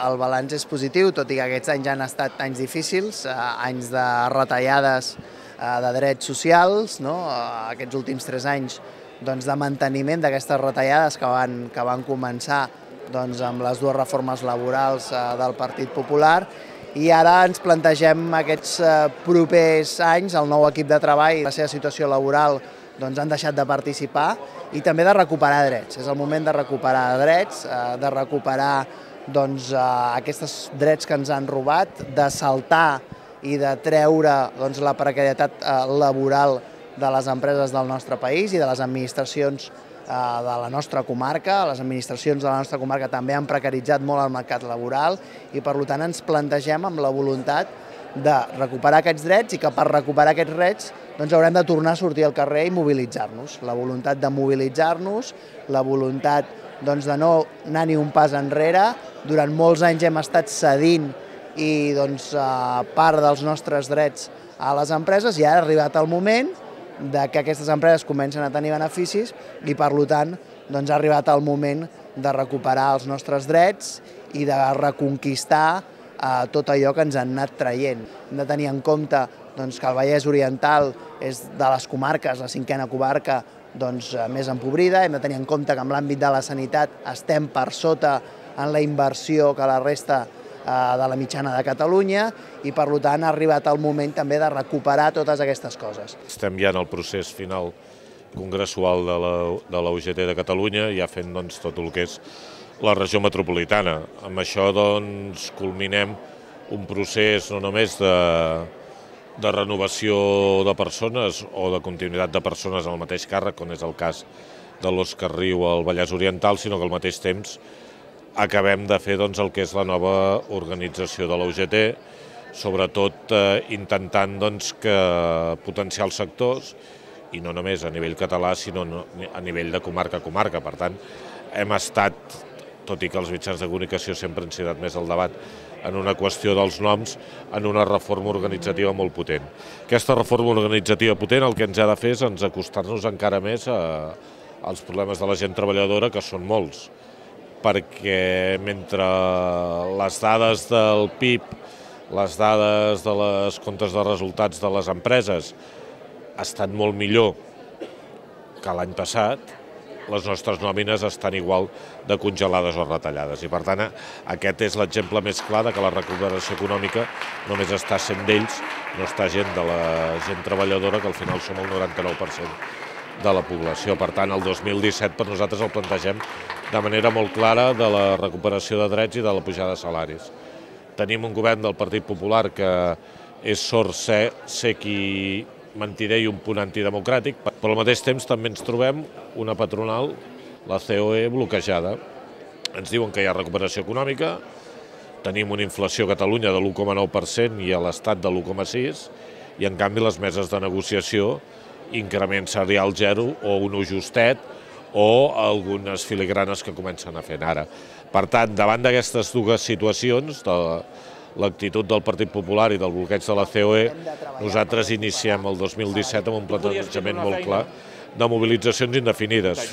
El balanç és positiu, tot i que aquests anys han estat anys difícils, eh, anys de retallades eh, de drets socials, no? Eh, aquests últims tres anys doncs, de manteniment d'aquestes retallades que van, que van començar doncs, amb les dues reformes laborals del Partit Popular i ara ens plantegem aquests propers anys, el nou equip de treball, la seva situació laboral doncs, han deixat de participar i també de recuperar drets. És el moment de recuperar drets, de recuperar doncs, aquests drets que ens han robat, de saltar i de treure doncs, la precarietat laboral de les empreses del nostre país i de les administracions Eh, de la nostra comarca. Les administracions de la nostra comarca també han precaritzat molt el mercat laboral i per tant ens plantegem amb la voluntat de recuperar aquests drets i que per recuperar aquests drets doncs haurem de tornar a sortir al carrer i mobilitzar-nos. La voluntat de mobilitzar-nos, la voluntat doncs, de no anar ni un pas enrere. Durant molts anys hem estat cedint i doncs, eh, part dels nostres drets a les empreses i ara ha arribat el moment de que aquestes empreses comencen a tenir beneficis i, per tant, doncs, ha arribat el moment de recuperar els nostres drets i de reconquistar eh, tot allò que ens han anat traient. Hem de tenir en compte doncs, que el Vallès Oriental és de les comarques, la cinquena comarca doncs, eh, més empobrida, hem de tenir en compte que en l'àmbit de la sanitat estem per sota en la inversió que la resta Eh, de la mitjana de Catalunya i per tant ha arribat el moment també de recuperar totes aquestes coses. Estem ja en el procés final congressual de la, UGT de Catalunya, ja fent doncs, tot el que és la regió metropolitana. Amb això doncs, culminem un procés no només de, de renovació de persones o de continuïtat de persones en el mateix càrrec, com és el cas de l'Òscar Riu al Vallès Oriental, sinó que al mateix temps acabem de fer doncs, el que és la nova organització de la UGT, sobretot eh, intentant doncs, que potenciar els sectors, i no només a nivell català, sinó a nivell de comarca a comarca. Per tant, hem estat, tot i que els mitjans de comunicació sempre han citat més el debat, en una qüestió dels noms, en una reforma organitzativa molt potent. Aquesta reforma organitzativa potent el que ens ha de fer és ens acostar-nos encara més a, als problemes de la gent treballadora, que són molts perquè mentre les dades del PIB, les dades de les comptes de resultats de les empreses estan molt millor que l'any passat, les nostres nòmines estan igual de congelades o retallades. I per tant, aquest és l'exemple més clar de que la recuperació econòmica només està sent d'ells, no està gent de la gent treballadora, que al final som el 99% de la població. Per tant, el 2017 per nosaltres el plantegem de manera molt clara de la recuperació de drets i de la pujada de salaris. Tenim un govern del Partit Popular que és sort ser, ser qui mentider i un punt antidemocràtic, però al mateix temps també ens trobem una patronal, la COE, bloquejada. Ens diuen que hi ha recuperació econòmica, tenim una inflació a Catalunya de l'1,9% i a l'Estat de l'1,6%, i en canvi les meses de negociació increment serial zero o un justet o algunes filigranes que comencen a fer ara. Per tant, davant d'aquestes dues situacions, de l'actitud del Partit Popular i del bloqueig de la COE, nosaltres iniciem el 2017 amb un plantejament molt clar de mobilitzacions indefinides.